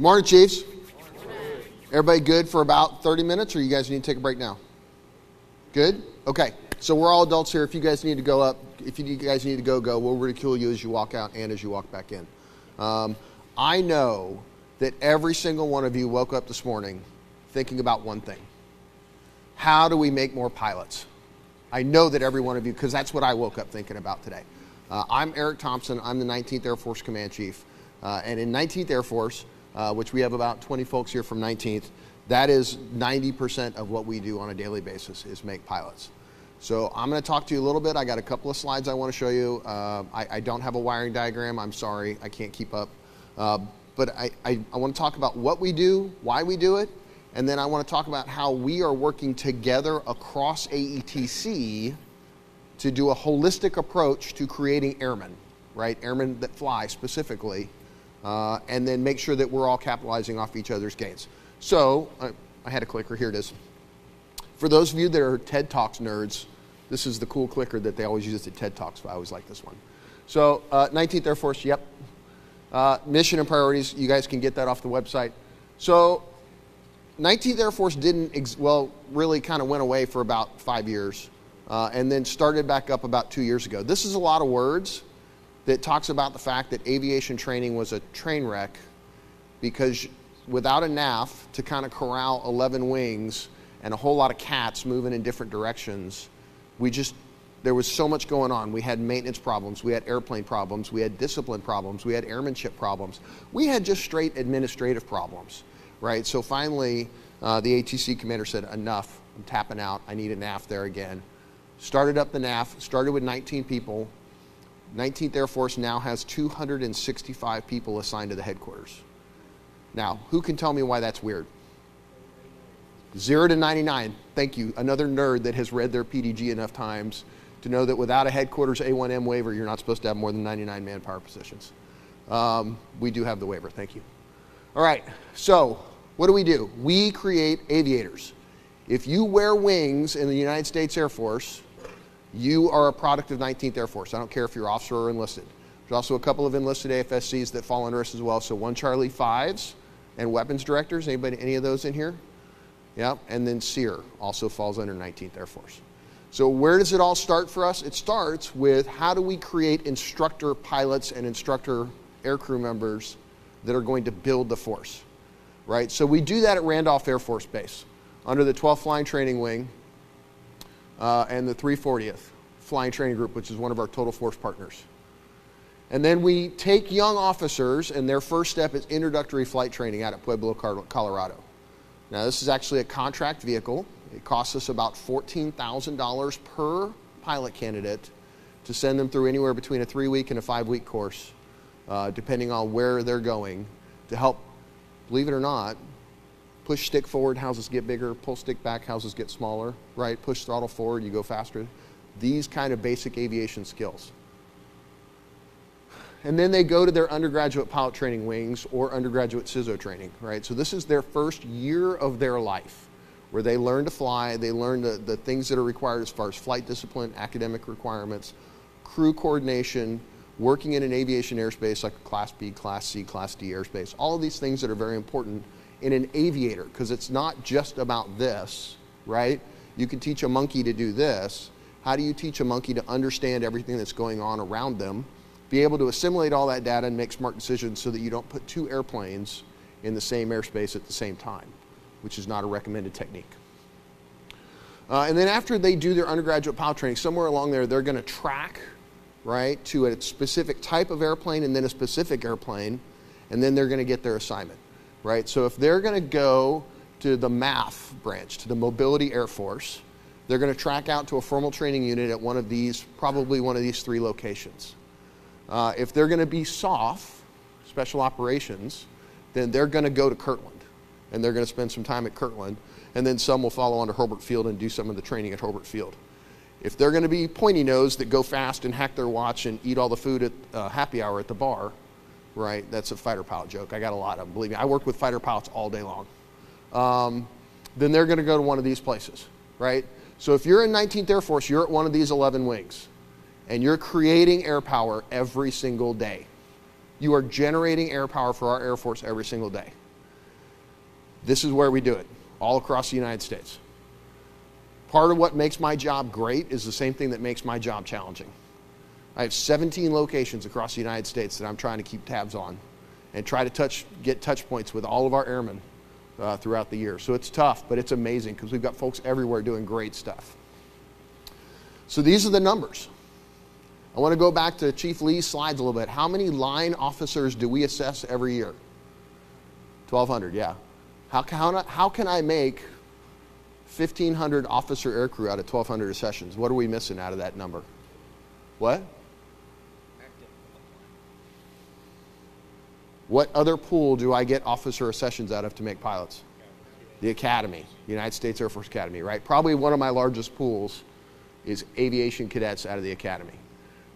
Morning, Chiefs. Everybody good for about 30 minutes, or you guys need to take a break now? Good? Okay. So we're all adults here. If you guys need to go up, if you guys need to go, go. We'll ridicule you as you walk out and as you walk back in. Um, I know that every single one of you woke up this morning thinking about one thing how do we make more pilots? I know that every one of you, because that's what I woke up thinking about today. Uh, I'm Eric Thompson. I'm the 19th Air Force Command Chief. Uh, and in 19th Air Force, uh, which we have about 20 folks here from 19th, that is 90% of what we do on a daily basis is make pilots. So I'm going to talk to you a little bit. I got a couple of slides I want to show you. Uh, I, I, don't have a wiring diagram. I'm sorry. I can't keep up. Uh, but I, I, I want to talk about what we do, why we do it, and then I want to talk about how we are working together across AETC to do a holistic approach to creating airmen, right? Airmen that fly specifically, uh, and then make sure that we're all capitalizing off each other's gains. So, I, I had a clicker, here it is. For those of you that are TED Talks nerds, this is the cool clicker that they always use at TED Talks, but I always like this one. So, uh, 19th Air Force, yep. Uh, mission and priorities, you guys can get that off the website. So, 19th Air Force didn't, well, really kind of went away for about five years uh, and then started back up about two years ago. This is a lot of words that talks about the fact that aviation training was a train wreck because without a NAF to kind of corral 11 wings and a whole lot of cats moving in different directions, we just, there was so much going on. We had maintenance problems, we had airplane problems, we had discipline problems, we had airmanship problems, we had just straight administrative problems right? So finally, uh, the ATC commander said, enough, I'm tapping out, I need a NAF there again. Started up the NAF, started with 19 people. 19th Air Force now has 265 people assigned to the headquarters. Now, who can tell me why that's weird? Zero to 99. Thank you. Another nerd that has read their PDG enough times to know that without a headquarters A1M waiver, you're not supposed to have more than 99 manpower positions. Um, we do have the waiver. Thank you. All right, so what do we do? We create aviators. If you wear wings in the United States Air Force, you are a product of 19th Air Force. I don't care if you're officer or enlisted. There's also a couple of enlisted AFSCs that fall under us as well. So one Charlie Fives and weapons directors. Anybody, any of those in here? Yeah, and then SERE also falls under 19th Air Force. So where does it all start for us? It starts with how do we create instructor pilots and instructor aircrew members that are going to build the force, right? So we do that at Randolph Air Force Base under the 12th Flying Training Wing uh, and the 340th Flying Training Group, which is one of our total force partners. And then we take young officers, and their first step is introductory flight training out at Pueblo, Colorado. Now, this is actually a contract vehicle. It costs us about $14,000 per pilot candidate to send them through anywhere between a three week and a five week course uh, depending on where they're going, to help, believe it or not, push stick forward, houses get bigger, pull stick back, houses get smaller, right? Push throttle forward, you go faster. These kind of basic aviation skills. And then they go to their undergraduate pilot training wings or undergraduate CISO training, right? So this is their first year of their life where they learn to fly, they learn the, the things that are required as far as flight discipline, academic requirements, crew coordination, working in an aviation airspace like a Class B, Class C, Class D airspace, all of these things that are very important in an aviator, because it's not just about this, right? You can teach a monkey to do this. How do you teach a monkey to understand everything that's going on around them, be able to assimilate all that data and make smart decisions so that you don't put two airplanes in the same airspace at the same time, which is not a recommended technique. Uh, and then after they do their undergraduate pilot training, somewhere along there, they're going to track right, to a specific type of airplane and then a specific airplane, and then they're going to get their assignment, right? So if they're going to go to the MAF branch, to the Mobility Air Force, they're going to track out to a formal training unit at one of these, probably one of these three locations. Uh, if they're going to be SOF, Special Operations, then they're going to go to Kirtland, and they're going to spend some time at Kirtland, and then some will follow on to Hurlburt Field and do some of the training at Hurlburt Field. If they're going to be pointy nosed that go fast and hack their watch and eat all the food at uh, happy hour at the bar, right? That's a fighter pilot joke. I got a lot of them. Believe me, I work with fighter pilots all day long. Um, then they're going to go to one of these places, right? So if you're in 19th Air Force, you're at one of these 11 wings, and you're creating air power every single day. You are generating air power for our Air Force every single day. This is where we do it, all across the United States. Part of what makes my job great is the same thing that makes my job challenging. I have 17 locations across the United States that I'm trying to keep tabs on and try to touch, get touch points with all of our airmen uh, throughout the year. So it's tough, but it's amazing because we've got folks everywhere doing great stuff. So these are the numbers. I want to go back to Chief Lee's slides a little bit. How many line officers do we assess every year? 1,200, yeah. How, how, how can I make 1,500 officer aircrew out of 1,200 accessions? What are we missing out of that number? What? What other pool do I get officer accessions out of to make pilots? The Academy, United States Air Force Academy, right? Probably one of my largest pools is aviation cadets out of the Academy,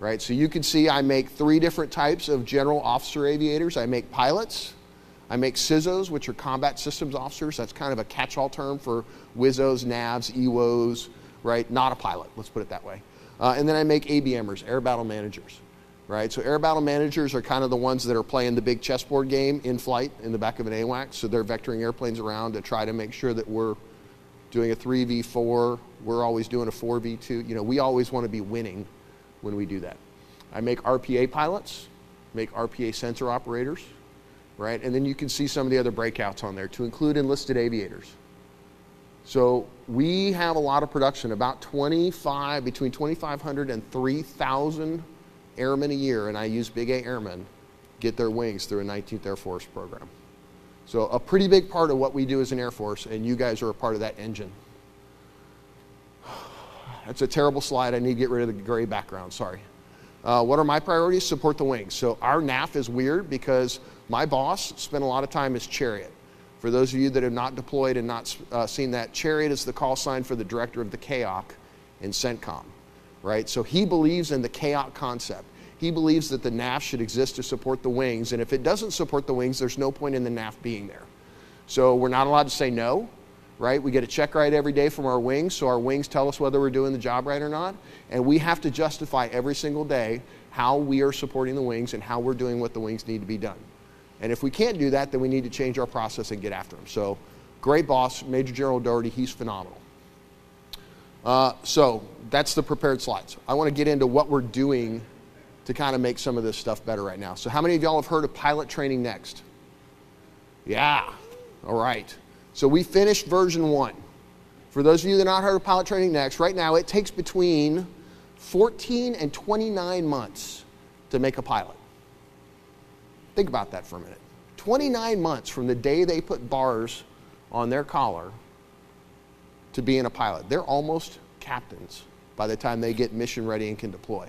right? So you can see I make three different types of general officer aviators. I make pilots, I make CISOs, which are combat systems officers. That's kind of a catch all term for WSOs, NAVs, EWOs, right? Not a pilot, let's put it that way. Uh, and then I make ABMers, air battle managers right? So air battle managers are kind of the ones that are playing the big chessboard game in flight in the back of an AWACS. So they're vectoring airplanes around to try to make sure that we're doing a 3v4. We're always doing a 4v2. You know, we always want to be winning when we do that. I make RPA pilots, make RPA sensor operators, right? And then you can see some of the other breakouts on there to include enlisted aviators. So we have a lot of production, about 25, between 2,500 and 3,000 airmen a year, and I use Big A airmen, get their wings through a 19th Air Force program. So a pretty big part of what we do as an Air Force, and you guys are a part of that engine. That's a terrible slide. I need to get rid of the gray background. Sorry. Uh, what are my priorities? Support the wings. So our NAF is weird because my boss spent a lot of time as Chariot. For those of you that have not deployed and not uh, seen that, Chariot is the call sign for the director of the CAOC in CENTCOM right? So he believes in the chaos concept. He believes that the NAF should exist to support the wings, and if it doesn't support the wings, there's no point in the NAF being there. So we're not allowed to say no, right? We get a check ride every day from our wings, so our wings tell us whether we're doing the job right or not, and we have to justify every single day how we are supporting the wings and how we're doing what the wings need to be done. And if we can't do that, then we need to change our process and get after them. So, great boss, Major General Doherty, he's phenomenal. Uh, so that's the prepared slides. I want to get into what we're doing to kind of make some of this stuff better right now. So how many of y'all have heard of pilot training next? Yeah. All right. So we finished version one. For those of you that have not heard of pilot training next, right now it takes between 14 and 29 months to make a pilot. Think about that for a minute. 29 months from the day they put bars on their collar to being a pilot. They're almost captains by the time they get mission ready and can deploy.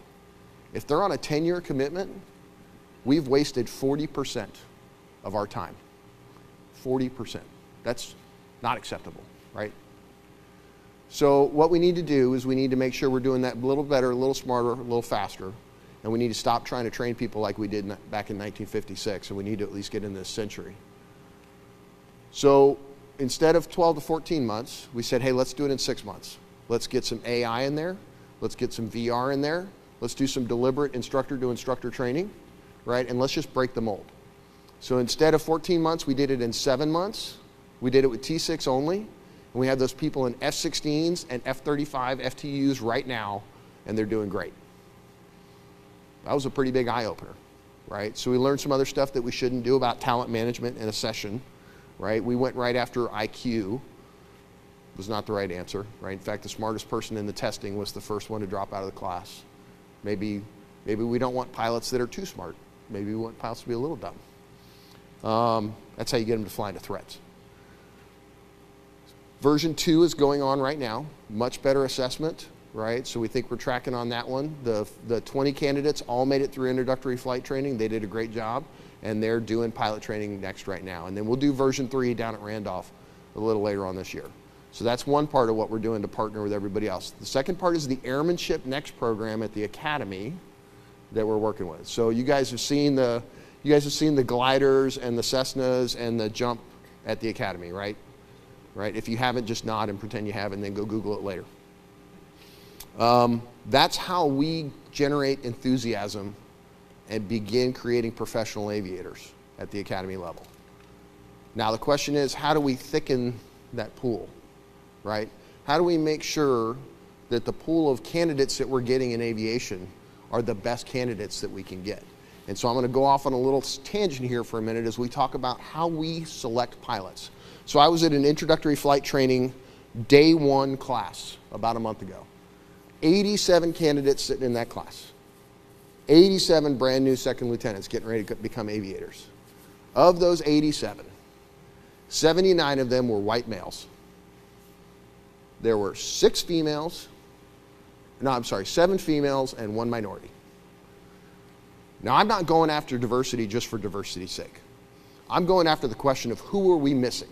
If they're on a 10 year commitment, we've wasted 40% of our time. 40%. That's not acceptable, right? So, what we need to do is we need to make sure we're doing that a little better, a little smarter, a little faster. And we need to stop trying to train people like we did back in 1956, and we need to at least get in this century. So, instead of 12 to 14 months, we said, hey, let's do it in six months. Let's get some AI in there. Let's get some VR in there. Let's do some deliberate instructor to instructor training, right? And let's just break the mold. So instead of 14 months, we did it in seven months. We did it with T6 only. And we have those people in F 16s and F 35 FTUs right now, and they're doing great. That was a pretty big eye opener, right? So we learned some other stuff that we shouldn't do about talent management in a session right? We went right after IQ. Was not the right answer, right? In fact, the smartest person in the testing was the first one to drop out of the class. Maybe, maybe we don't want pilots that are too smart. Maybe we want pilots to be a little dumb. Um, that's how you get them to fly into threats. Version two is going on right now. Much better assessment, right? So we think we're tracking on that one. The, the 20 candidates all made it through introductory flight training. They did a great job and they're doing pilot training next right now. And then we'll do version three down at Randolph a little later on this year. So that's one part of what we're doing to partner with everybody else. The second part is the Airmanship Next program at the Academy that we're working with. So you guys have seen the you guys have seen the gliders and the Cessnas and the jump at the Academy, right? Right? If you haven't, just nod and pretend you have, and then go Google it later. Um, that's how we generate enthusiasm and begin creating professional aviators at the academy level. Now, the question is how do we thicken that pool, right? How do we make sure that the pool of candidates that we're getting in aviation are the best candidates that we can get? And so I'm going to go off on a little tangent here for a minute as we talk about how we select pilots. So I was at an introductory flight training day one class about a month ago. 87 candidates sitting in that class. 87 brand new second lieutenants getting ready to become aviators. Of those 87, 79 of them were white males. There were six females, no, I'm sorry, seven females and one minority. Now, I'm not going after diversity just for diversity's sake. I'm going after the question of who are we missing?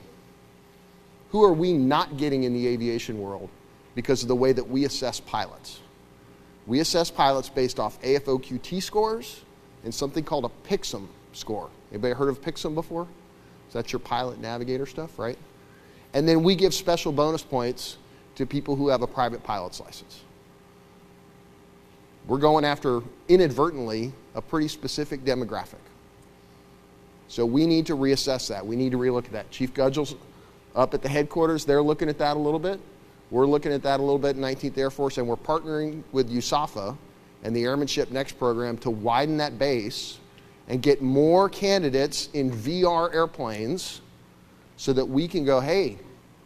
Who are we not getting in the aviation world because of the way that we assess pilots? We assess pilots based off AFOQT scores and something called a PCSM score. Anybody heard of PCSM before? So that's your pilot navigator stuff, right? And then we give special bonus points to people who have a private pilot's license. We're going after inadvertently a pretty specific demographic. So we need to reassess that. We need to relook at that. Chief Gudgels up at the headquarters, they're looking at that a little bit. We're looking at that a little bit in 19th Air Force, and we're partnering with USAFA and the Airmanship Next program to widen that base and get more candidates in VR airplanes so that we can go, hey,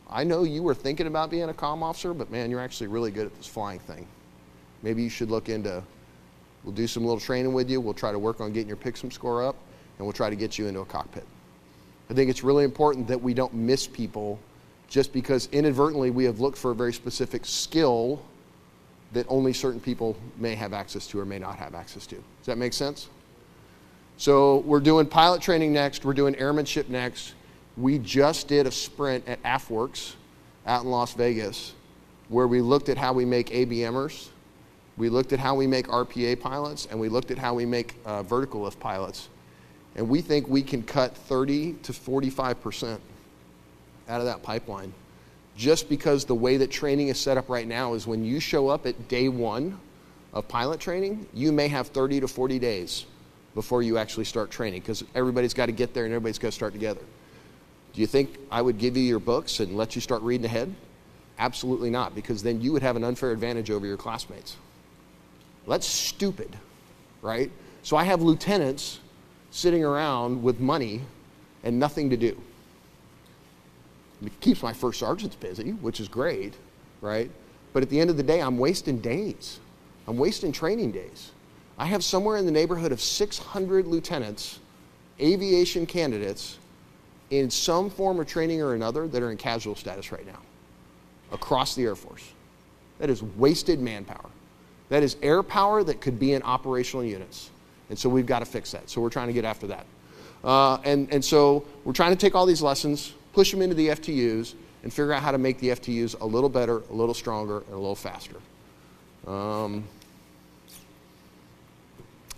I know you were thinking about being a comm officer, but man, you're actually really good at this flying thing. Maybe you should look into, we'll do some little training with you. We'll try to work on getting your PCSM score up, and we'll try to get you into a cockpit. I think it's really important that we don't miss people just because inadvertently we have looked for a very specific skill that only certain people may have access to or may not have access to. Does that make sense? So we're doing pilot training next, we're doing airmanship next. We just did a sprint at AFWERX out in Las Vegas where we looked at how we make ABMers, we looked at how we make RPA pilots, and we looked at how we make uh, vertical lift pilots. And we think we can cut 30 to 45% out of that pipeline just because the way that training is set up right now is when you show up at day one of pilot training, you may have 30 to 40 days before you actually start training because everybody's got to get there and everybody's got to start together. Do you think I would give you your books and let you start reading ahead? Absolutely not, because then you would have an unfair advantage over your classmates. That's stupid, right? So I have lieutenants sitting around with money and nothing to do. It keeps my first sergeants busy, which is great, right? But at the end of the day, I'm wasting days. I'm wasting training days. I have somewhere in the neighborhood of 600 lieutenants, aviation candidates, in some form of training or another that are in casual status right now across the Air Force. That is wasted manpower. That is air power that could be in operational units. And so we've got to fix that. So we're trying to get after that. Uh, and, and so we're trying to take all these lessons, push them into the FTUs, and figure out how to make the FTUs a little better, a little stronger, and a little faster. Um,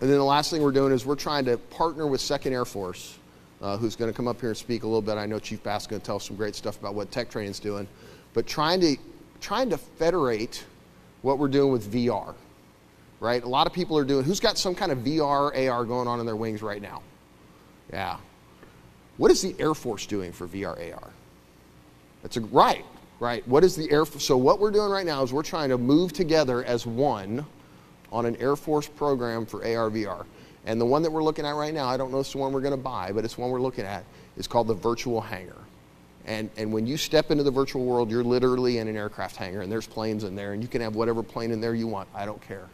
and then the last thing we're doing is we're trying to partner with Second Air Force, uh, who's going to come up here and speak a little bit. I know Chief Bass is going to tell some great stuff about what tech training is doing, but trying to trying to federate what we're doing with VR, right? A lot of people are doing, who's got some kind of VR, AR going on in their wings right now? Yeah. What is the Air Force doing for VR, AR? That's a, right, right. What is the Air Force? So, what we're doing right now is we're trying to move together as one on an Air Force program for AR, VR. And the one that we're looking at right now, I don't know if it's the one we're going to buy, but it's one we're looking at, is called the Virtual Hangar. And, and when you step into the virtual world, you're literally in an aircraft hangar, and there's planes in there, and you can have whatever plane in there you want. I don't care,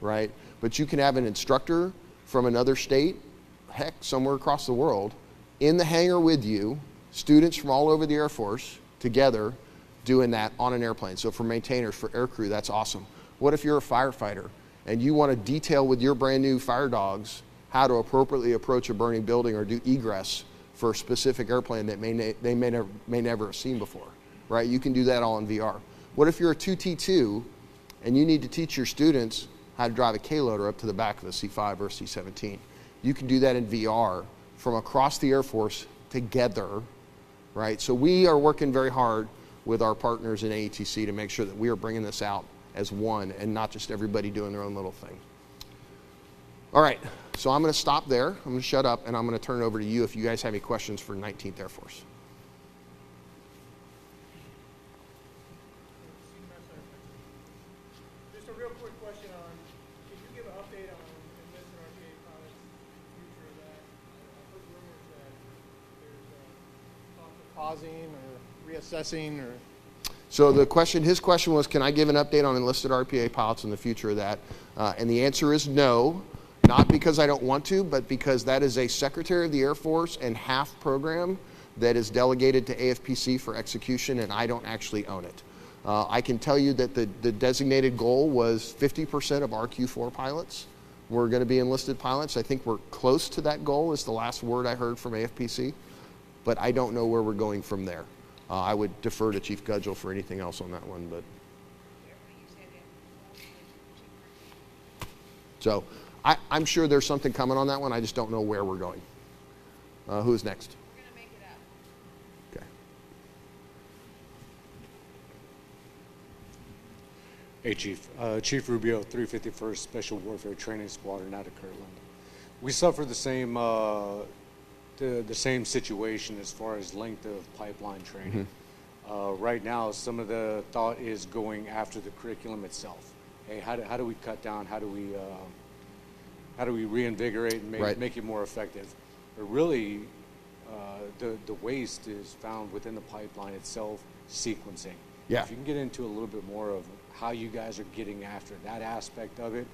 right? But you can have an instructor from another state, heck, somewhere across the world, in the hangar with you, students from all over the Air Force together doing that on an airplane. So for maintainers, for aircrew, that's awesome. What if you're a firefighter and you want to detail with your brand new fire dogs how to appropriately approach a burning building or do egress for a specific airplane that may they may never, may never have seen before, right? You can do that all in VR. What if you're a 2T2 and you need to teach your students how to drive a K-loader up to the back of a C5 or a C-17? You can do that in VR from across the Air Force together, right? So we are working very hard with our partners in AETC to make sure that we are bringing this out as one and not just everybody doing their own little thing. All right, so I'm going to stop there. I'm going to shut up and I'm going to turn it over to you if you guys have any questions for 19th Air Force. Just a real quick question on, can you give an update on enlisted RPA pilots, future of that? I heard rumors that there's a talk of pausing or reassessing or, So the question, his question was, can I give an update on enlisted RPA pilots in the future of that? Uh, and the answer is no, not because I don't want to, but because that is a Secretary of the Air Force and HAF program that is delegated to AFPC for execution, and I don't actually own it. Uh, I can tell you that the, the designated goal was 50% of RQ4 pilots were going to be enlisted pilots. I think we're close to that goal, is the last word I heard from AFPC, but I don't know where we're going from there. Uh, I would defer to Chief Gudgel for anything else on that one, but so I, I'm sure there's something coming on that one. I just don't know where we're going. Uh, who's next? Okay. Hey, Chief. Uh, Chief Rubio, 351st Special Warfare Training Squadron out of Kirtland. We suffer the same uh, the, the same situation as far as length of pipeline training. Uh, right now, some of the thought is going after the curriculum itself. Hey, how do, how do we cut down? How do we uh, how do we reinvigorate and make, Right. make it more effective? But really, uh, the the waste is found within the pipeline itself, sequencing. Yeah. If you can get into a little bit more of how you guys are getting after that aspect of it,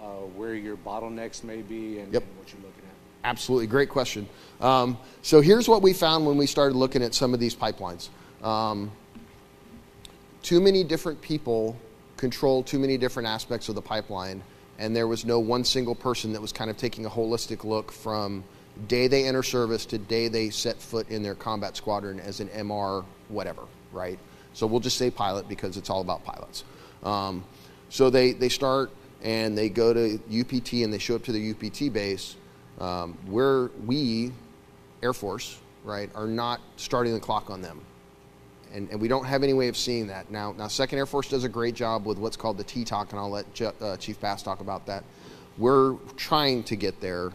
uh, where your bottlenecks may be, and, Yep. and what you're looking at. Absolutely, great question. Um, so here's what we found when we started looking at some of these pipelines. Um, too many different people control too many different aspects of the pipeline, and there was no one single person that was kind of taking a holistic look from day they enter service to day they set foot in their combat squadron as an MR, whatever, right? So we'll just say pilot because it's all about pilots. Um, so they, they start and they go to UPT and they show up to the UPT base um, where we, Air Force, right, are not starting the clock on them and, and we don't have any way of seeing that now. Now, Second Air Force does a great job with what's called the T talk, and I'll let Je- uh, Chief Bass talk about that. We're trying to get there.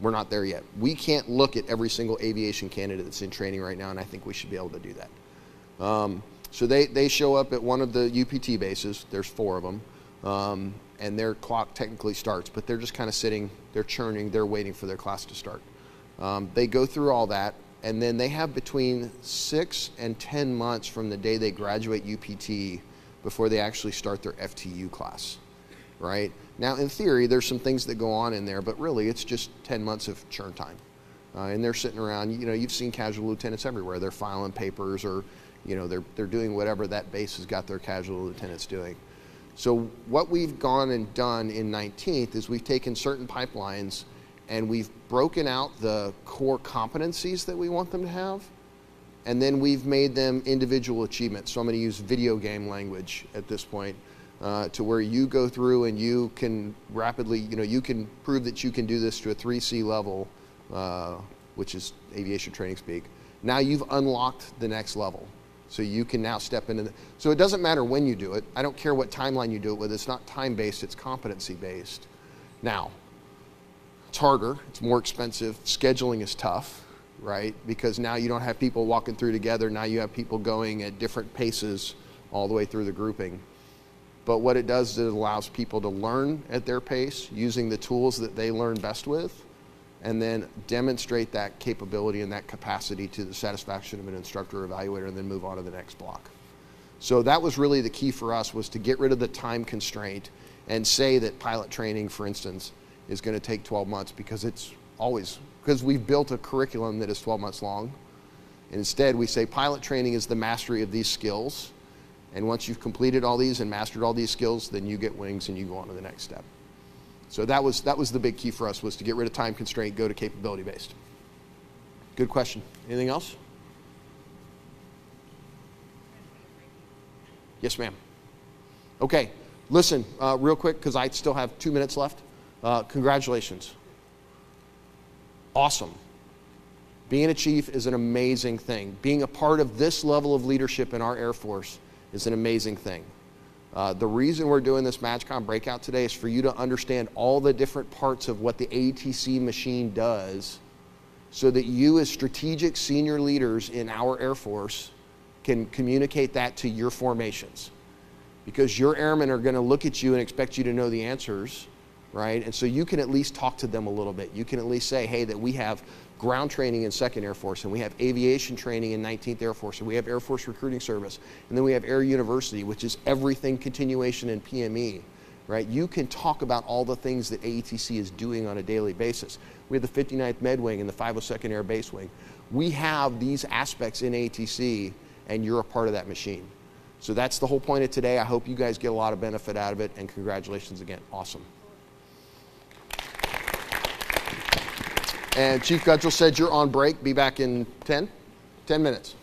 We're not there yet. We can't look at every single aviation candidate that's in training right now, and I think we should be able to do that. Um, so they, they show up at one of the UPT bases. There's four of them, um, and their clock technically starts, but they're just kind of sitting, they're churning, they're waiting for their class to start. Um, they go through all that, and then they have between six and ten months from the day they graduate UPT before they actually start their FTU class, right? Now, in theory, there's some things that go on in there, but really, it's just ten months of churn time, uh, and they're sitting around. You know, you've seen casual lieutenants everywhere. They're filing papers, or you know, they're they're doing whatever that base has got their casual lieutenants doing. So what we've gone and done in 19th is we've taken certain pipelines and we've broken out the core competencies that we want them to have and then we've made them individual achievements. So I'm going to use video game language at this point, uh, to where you go through and you can rapidly, you know, you can prove that you can do this to a 3C level, uh, which is aviation training speak. Now you've unlocked the next level. So you can now step into the, so it doesn't matter when you do it. I don't care what timeline you do it with. It's not time based, it's competency based. Now, it's harder, it's more expensive, scheduling is tough, right? Because now you don't have people walking through together, now you have people going at different paces all the way through the grouping. But what it does is it allows people to learn at their pace using the tools that they learn best with, and then demonstrate that capability and that capacity to the satisfaction of an instructor or evaluator, and then move on to the next block. So that was really the key for us was to get rid of the time constraint and say that pilot training, for instance, is going to take 12 months because it's always because we've built a curriculum that is 12 months long. And instead, we say pilot training is the mastery of these skills. And once you've completed all these and mastered all these skills, then you get wings and you go on to the next step. So that was that was the big key for us was to get rid of time constraint, go to capability based. Good question. Anything else? Yes, ma'am. Okay, listen, uh, real quick, because I still have two minutes left. Uh, congratulations. Awesome. Being a chief is an amazing thing. Being a part of this level of leadership in our Air Force is an amazing thing. Uh, the reason we're doing this MAJCOM breakout today is for you to understand all the different parts of what the ATC machine does so that you, as strategic senior leaders in our Air Force, can communicate that to your formations. Because your airmen are going to look at you and expect you to know the answers, right? And so you can at least talk to them a little bit. You can at least say, hey, that we have ground training in 2nd Air Force, and we have aviation training in 19th Air Force, and we have Air Force Recruiting Service, and then we have Air University, which is everything continuation and PME, right? You can talk about all the things that AETC is doing on a daily basis. We have the 59th Med Wing and the 502nd Air Base Wing. We have these aspects in ATC, and you're a part of that machine. So that's the whole point of today. I hope you guys get a lot of benefit out of it, and congratulations again. Awesome. And Chief Gudgel said you're on break. Be back in 10? 10 minutes.